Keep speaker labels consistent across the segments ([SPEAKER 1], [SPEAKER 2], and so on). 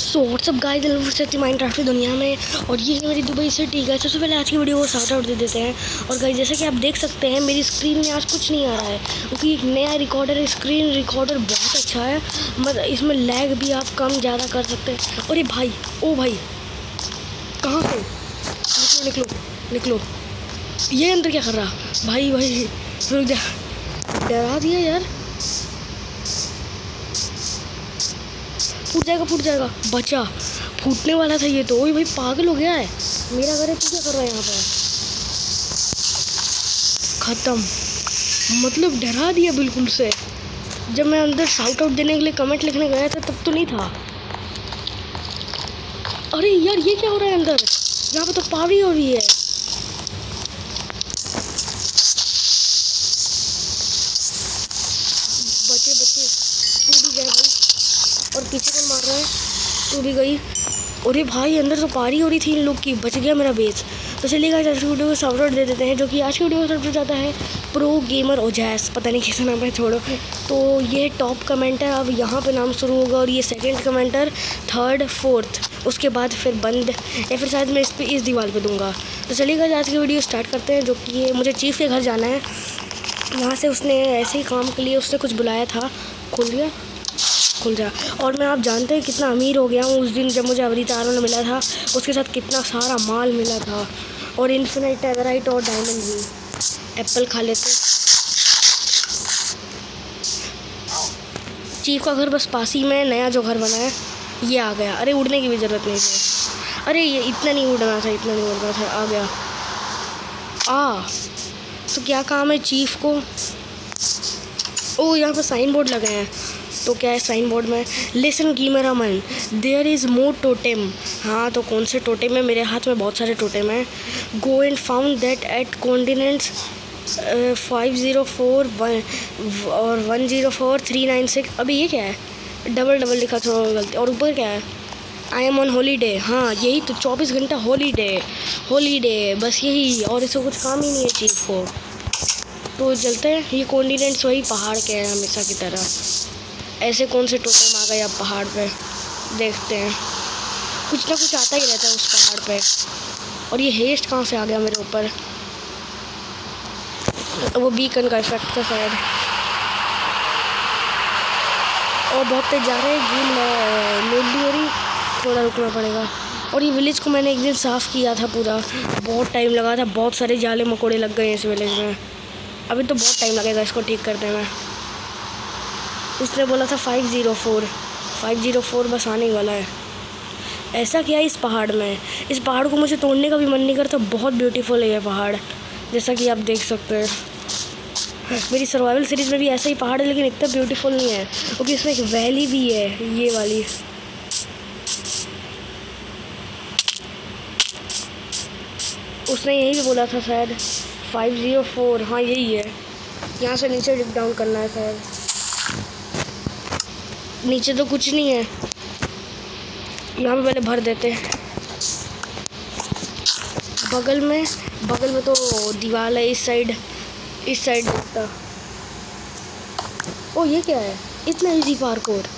[SPEAKER 1] सो what's up guys से Minecraft की दुनिया में। और ये मेरी दुबई से ठीक है, सबसे पहले आज की वीडियो को साउट आउट दे देते हैं। और गाइस जैसे कि आप देख सकते हैं, मेरी स्क्रीन में आज कुछ नहीं आ रहा है, क्योंकि एक नया रिकॉर्डर है स्क्रीन रिकॉर्डर बहुत अच्छा है मतलब इसमें लैग भी आप कम ज़्यादा कर सकते हैं। और ये भाई, ओ भाई, कहाँ से? निकलो निकलो निकलो। ये अंदर क्या कर रहा? भाई भाई, रुक जा। डरा दिया यार। फूट जाएगा फूट जाएगा। बचा। फूटने वाला था ये तो। वही भाई, पागल हो गया है। मेरा घर है, तू क्या कर रहा है यहाँ पे? ख़त्म। मतलब डरा दिया बिल्कुल से। जब मैं अंदर साउट आउट देने के लिए कमेंट लिखने गया था, तब तो नहीं था। अरे यार, ये क्या हो रहा है अंदर? यहाँ पर तो पावी हो रही है बचे बचे तू भी गया भाई और पीछे कौन मार रहा है तू भी गई। अरे भाई, अंदर तो पारी हो रही थी इन लोग की, बच गया मेरा बेस तो चलिए आज की वीडियो को सपोर्ट दे देते हैं, जो कि आज की वीडियो में जाता है प्रो गेमर ओजैस पता नहीं कैसा नाम है, छोड़ो। तो ये टॉप कमेंटर अब यहाँ पे नाम शुरू होगा और ये सेकंड कमेंटर थर्ड फोर्थ उसके बाद फिर बंद, या फिर शायद मैं इस पर इस दीवार पे दूँगा। तो चलिए आज की वीडियो स्टार्ट करते हैं, जो कि मुझे चीफ़ के घर जाना है। वहाँ से उसने ऐसे ही काम के लिए उसने कुछ बुलाया था, खोल दिया खुल जा और मैं, आप जानते हैं कितना अमीर हो गया हूँ उस दिन जब मुझे अवरी तारों ने मिला था। उसके साथ कितना सारा माल मिला था। और इन्फिनाइट टेगराइट और डायमंड भी। एप्पल खा लेते चीफ का घर बस पास ही में नया जो घर बना है, ये आ गया। अरे, उड़ने की भी ज़रूरत नहीं थी। अरे, ये इतना नहीं उड़ना था, इतना नहीं उड़ना था, आ गया। आ तो क्या काम है चीफ को? ओ यहाँ पर साइन बोर्ड लगे हैं। तो क्या है साइन बोर्ड में लेसन की मेरा मन देयर इज़ मोर टोटेम हाँ तो कौन से टोटेम है? मेरे हाथ में बहुत सारे टोटेम हैं। Go and found that at continents five zero four one और one zero four three nine six अभी ये क्या है? डबल डबल लिखा थोड़ा गलती। और ऊपर क्या है? आई एम ऑन हॉलीडे हाँ यही तो चौबीस घंटा हॉलीडे हॉलीडे बस यही। और इसको कुछ काम ही नहीं है चीज़ को। तो चलते हैं, ये कॉन्टिनेंट्स वही पहाड़ के हैं हमेशा की तरह। ऐसे कौन से टोटम आ गए आप पहाड़ पे? देखते हैं। कुछ ना कुछ आता ही रहता है उस पहाड़ पे। और ये हेस्ट कहाँ से आ गया मेरे ऊपर? वो बीकन का इफ़ेक्ट था शायद। और बहुत तेज जा रहे हैं गेम लोडी रही थोड़ा रुकना पड़ेगा। और ये विलेज को मैंने एक दिन साफ़ किया था पूरा। बहुत टाइम लगा था। बहुत सारे जाले मकोड़े लग गए इस विलेज में। अभी तो बहुत टाइम लगेगा इसको ठीक करने में। उसने बोला था five zero four five zero four बस आने वाला है। ऐसा क्या है इस पहाड़ में? इस पहाड़ को मुझे तोड़ने का भी मन नहीं करता। बहुत ब्यूटीफुल है ये पहाड़, जैसा कि आप देख सकते हैं। मेरी सर्वाइवल सीरीज़ में भी ऐसा ही पहाड़ है, लेकिन इतना ब्यूटीफुल नहीं है। क्योंकि इसमें एक वैली भी है, ये वाली। उसने यही भी बोला था शायद। फाइव ज़ीरो फोर हाँ यही है। यहाँ से नीचे डिप डाउन करना है शायद। नीचे तो कुछ नहीं है। यहाँ पे पहले भर देते बगल में बगल में तो दीवार है इस साइड इस साइड दिखता ओ ये क्या है? इतना इजी पार्कोर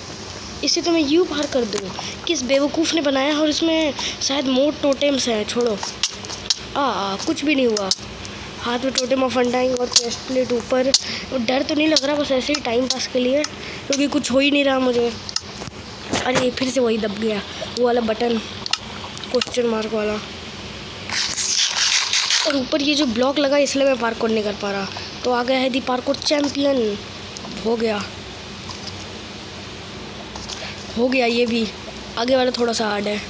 [SPEAKER 1] इसे तो मैं यू पार कर दूँ। किस बेवकूफ़ ने बनाया और इसमें शायद मोट टोटेम्स हैं छोड़ो। आ, आ कुछ भी नहीं हुआ। हाथ में टोटेम ऑफ़ अंडाइंग और चेस्ट प्लेट ऊपर। डर तो नहीं लग रहा, बस ऐसे ही टाइम पास के लिए, क्योंकि कुछ हो ही नहीं रहा मुझे। अरे, फिर से वही दब गया, वो वाला बटन क्वेश्चन मार्क वाला। और ऊपर ये जो ब्लॉक लगा, इसलिए मैं पार्कोर नहीं कर पा रहा। तो आ गया है दी पार्कोर चैम्पियन हो गया। हो गया ये भी। आगे वाला थोड़ा सा हार्ड है।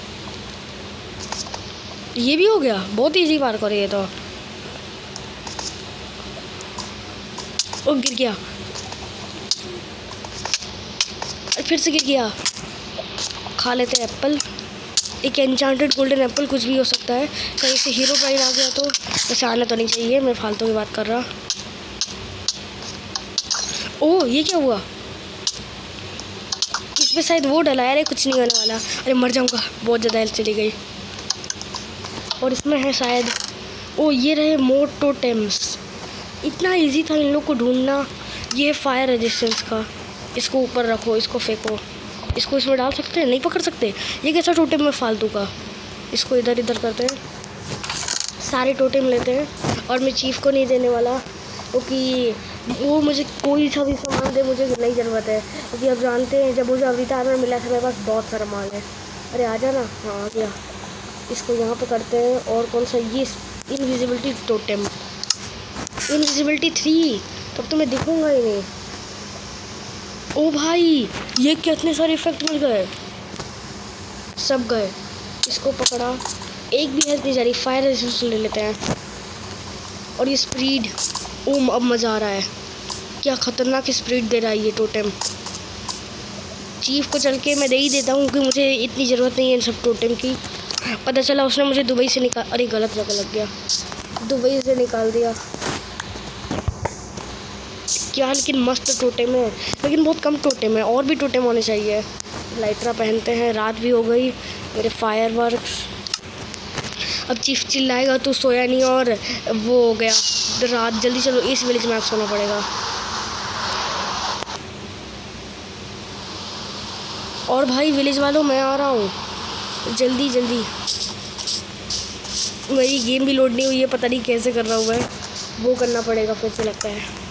[SPEAKER 1] ये भी हो गया? बहुत ईजी पार्कोर है ये तो। ओ गिर गया। फिर से गिर गया। खा लेते हैं एप्पल। एक एनचांटेड गोल्डन एप्पल कुछ भी हो सकता है। कहीं से हीरो प्राइज आ गया तो वैसे आना तो नहीं चाहिए, मैं फालतू की बात कर रहा। ओह, ये क्या हुआ? इसमें शायद वो डला है कुछ नहीं होने वाला। अरे मर जाऊँगा, बहुत ज़्यादा हेल्थ चली गई। और इसमें है शायद ओ ये रहे मोटोटेम्स इतना इजी था इन लोग को ढूंढना। ये फायर रेजिस्टेंस का। इसको ऊपर रखो, इसको फेंको। इसको इसमें डाल सकते हैं? नहीं पकड़ सकते? ये कैसा टोटम में फालतू का? इसको इधर इधर करते हैं। सारे टोटम लेते हैं। और मैं चीफ को नहीं देने वाला, क्योंकि वो मुझे कोई सा भी सामान दे, मुझे नहीं ज़रूरत है। क्योंकि अब जानते हैं, जब मुझे अवतार मिला था, मेरे पास बहुत सारा माल है। अरे आ जाना हाँ आ गया। इसको यहाँ पर करते हैं। और कौन सा? ये इनविजिबिलिटी टोटम इनविजिबिलिटी थ्री तब तो मैं दिखूँगा ही नहीं। ओ भाई ये कितने सारे इफ़ेक्ट मिल गए? सब गए। इसको पकड़ा। एक भी हेल्थ नहीं जा रही। फायर रेजिस्टेंस ले लेते हैं। और ये स्प्रीड ओम अब मज़ा आ रहा है। क्या ख़तरनाक स्प्रीड दे रहा है ये टोटम चीफ को चल के मैं दे ही देता हूँ क्योंकि मुझे इतनी ज़रूरत नहीं है इन सब टोटम की। पता चला उसने मुझे दुबई से निकाल अरे गलत जगह लग गया। दुबई से निकाल दिया। क्या लेकिन मस्त टोटे में, लेकिन बहुत कम टोटे में, और भी टोटे होने चाहिए। लाइटरा पहनते हैं, रात भी हो गई, मेरे फायर अब चीफ चिल्लाएगा तो सोया नहीं, और वो हो गया। रात, जल्दी चलो, इस विलेज में आप सोना पड़ेगा। और भाई विलेज वालों, मैं आ रहा हूँ। जल्दी जल्दी। मेरी गेम भी लोड नहीं हुई है, पता नहीं कैसे कर रहा हूँ मैं। वो करना पड़ेगा, फिर से लगता है।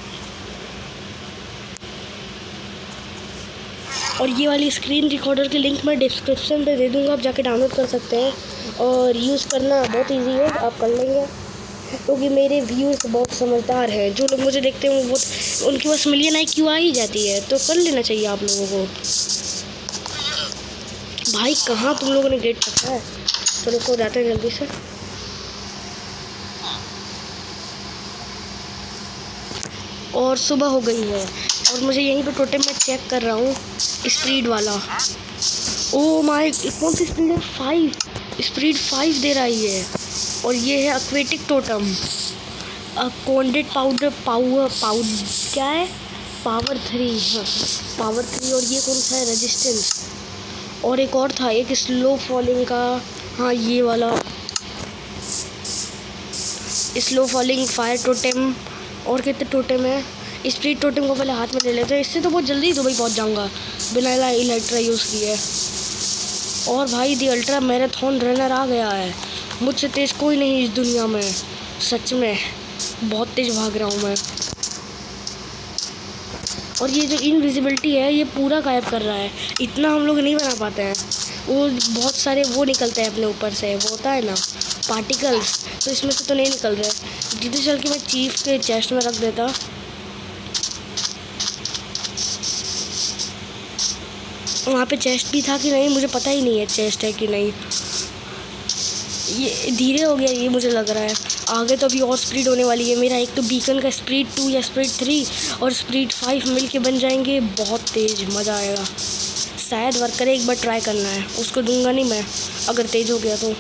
[SPEAKER 1] और ये वाली स्क्रीन रिकॉर्डर की लिंक मैं डिस्क्रिप्शन में दे दूँगा, आप जाके डाउनलोड कर सकते हैं। और यूज़ करना बहुत इजी है, आप कर लेंगे। क्योंकि तो मेरे व्यूज़ बहुत समझदार हैं। जो लोग मुझे देखते हैं, वो बहुत उनके पास मिलियन आई क्यों आ ही जाती है। तो कर लेना चाहिए आप लोगों को। भाई, कहाँ तुम लोगों ने गेट रखा है? चलो, सो जाते हैं जल्दी से। और सुबह हो गई है। और मुझे यहीं पे टोटल मैं चेक कर रहा हूँ स्पीड वाला। ओ माय कौन सी स्पीड है? फाइव स्पीड फाइव दे रही है और ये है aquatic totem conduit powder power powder क्या है? पावर थ्री हाँ पावर थ्री और ये कौन सा है? रेजिस्टेंस और एक और था, एक स्लो फॉलिंग का। हाँ ये वाला। स्लो फॉलिंग फायर टोटम और कितने टोटम है? स्पीड टोटम को पहले हाथ में ले लेते हैं। इससे तो बहुत जल्दी दुबई पहुँच जाऊँगा। बिना इलेक्ट्रा यूज़ किए। और भाई दी अल्ट्रा मैराथन रनर आ गया है। मुझसे तेज़ कोई नहीं इस दुनिया में। सच में, बहुत तेज़ भाग रहा हूँ मैं। और ये जो इनविजिबिलिटी है, ये पूरा गायब कर रहा है। इतना हम लोग नहीं बना पाते हैं। वो बहुत सारे वो निकलते हैं अपने ऊपर से। वो होता है ना पार्टिकल्स तो इसमें से तो नहीं निकल रहे। जल्दी चल के मैं चीफ के चेस्ट में रख देता। वहाँ पे चेस्ट भी था कि नहीं, मुझे पता ही नहीं है चेस्ट है कि नहीं। ये धीरे हो गया ये मुझे लग रहा है। आगे तो अभी और स्प्रीड होने वाली है। मेरा एक तो बीकन का स्प्रीड टू या स्प्रीड थ्री और स्प्रीड फाइव मिल के बन जाएँगे। बहुत तेज़, मज़ा आएगा। शायद वर्क करे एक बार ट्राई करना है। उसको दूँगा नहीं मैं, अगर तेज़ हो गया तो।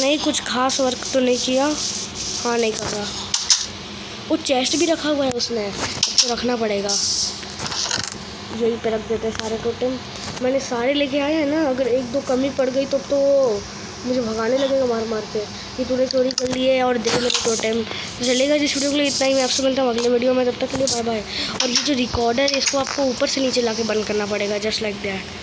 [SPEAKER 1] नहीं, कुछ खास वर्क तो नहीं किया। हाँ नहीं कर रहा। वो चेस्ट भी रखा हुआ है उसने। तो रखना पड़ेगा। यही पे रख देते हैं सारे टोटम मैंने सारे लेके आए हैं ना, अगर एक दो कमी पड़ गई तो तो मुझे भगाने लगेगा मार मार के। कि तूने चोरी कर ली है और दे मेरे टोटम तो चलेगा जिस वीडियो के लिए, इतना ही मैं आपसे मिलता हूँ अगले वीडियो में, तब तक के लिए बाय बाय और ये जो रिकॉर्डर है, इसको आपको ऊपर से नीचे ला बंद करना पड़ेगा जस्ट लाइक दैट